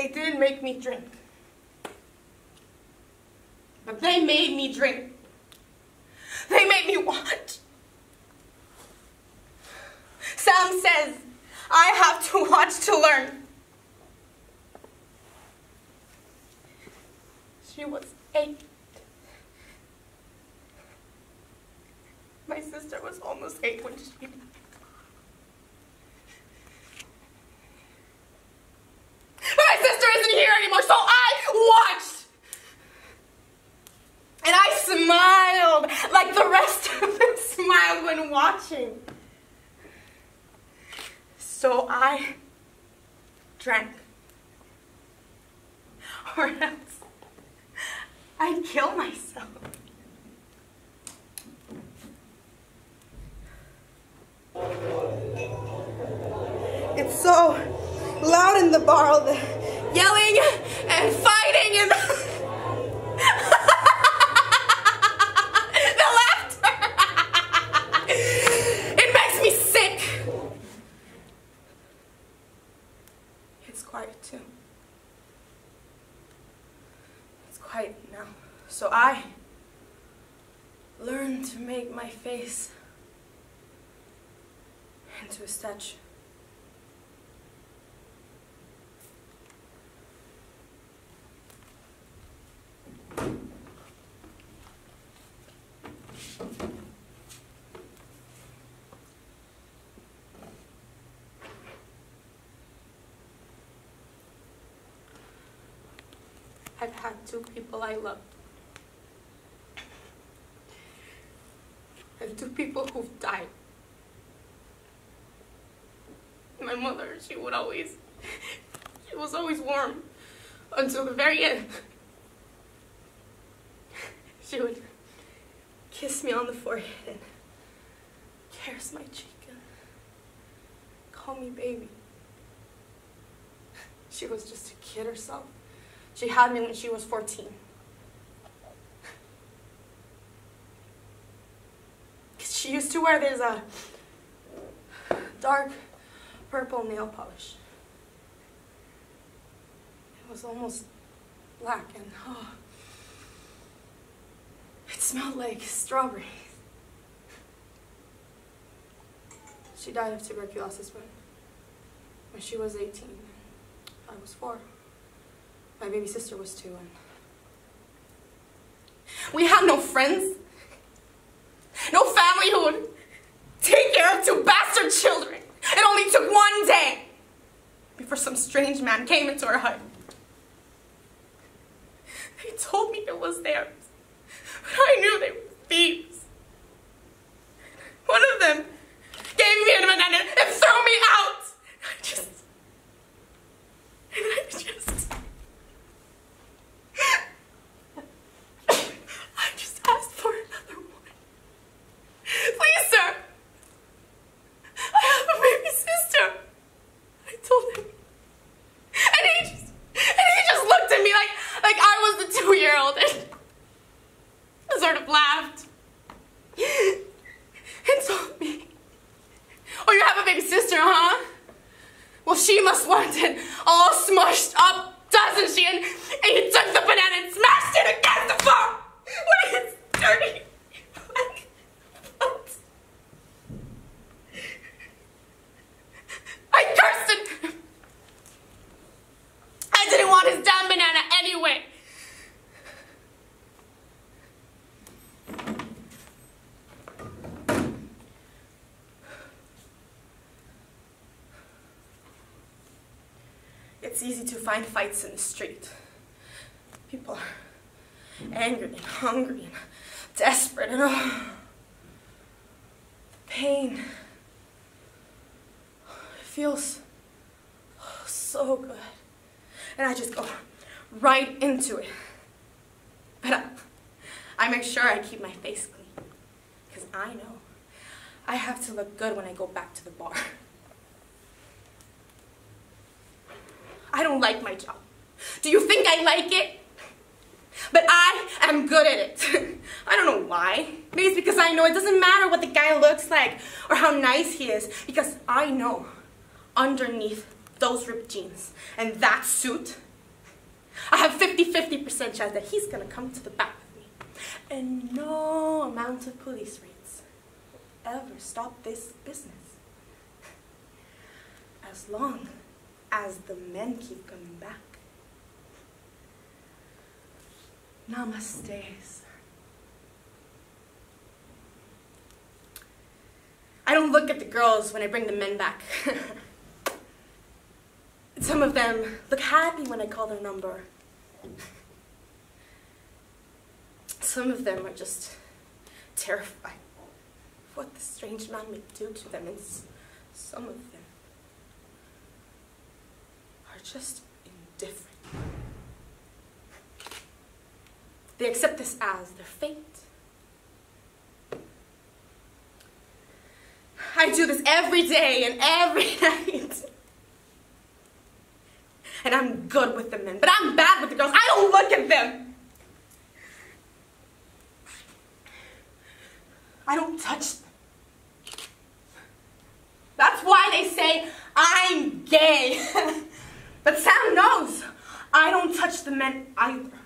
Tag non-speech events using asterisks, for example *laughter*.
They didn't make me drink. But they made me drink. They made me watch. Sam says I have to watch to learn. She was eight. My sister was almost eight when she died. My sister isn't here anymore, so I watched. And I smiled like the rest of them watching. So I drank. *laughs* Or else I'd kill myself. It's so loud in the bar, all the yelling and fighting and the laughter. it makes me sick. It's quiet too. It's quiet now. So I learned to make my face into a statue. I've had two people I love. And two people who've died. My mother, she would always, she was always warm until the very end. She would kiss me on the forehead and caress my cheek and call me baby. She was just a kid herself. She had me when she was 14. She used to wear this dark purple nail polish. It was almost black and oh, it smelled like strawberries. She died of tuberculosis when, when she was 18. I was four. My baby sister was two. And we had no friends. No family who would take care of two bastard children. It only took one day before some strange man came into our hut. They told me it was theirs, but I knew they were thieves. One of them gave me a banana and threw me out. I just, and I just, I just asked for another one. Please, sir. I have a baby sister. I told him. And he just and he just looked at me like like I was the two year old and sort of laughed. And told me, Oh, you have a baby sister, huh? Well, she must want it all smushed up, doesn't she? And, and he took the banana and smashed it against the floor when it's dirty. Like, what? I cursed at him. I didn't want his damn banana anyway. It's easy to find fights in the street. People are angry and hungry and desperate and oh, pain. It feels so good. And I just go right into it. But I, I make sure I keep my face clean. Because I know I have to look good when I go back to the bar. *laughs* don't like my job. Do you think I like it? But I am good at it. *laughs* I don't know why. Maybe it's because I know it doesn't matter what the guy looks like or how nice he is. Because I know underneath those ripped jeans and that suit, I have 50-50% chance that he's gonna come to the back with me. And no amount of police raids will ever stop this business. As long as the men keep coming back. Namaste. I don't look at the girls when I bring the men back. *laughs* Some of them look happy when I call their number. Some of them are just terrified of what the strange man may do to them, and some of them are just indifferent. They accept this as their fate. I do this every day and every *laughs* night. And I'm good with the men, but I'm bad with the girls. I don't look at them. I don't touch them. That's why they say I'm gay. but Sam knows I men either.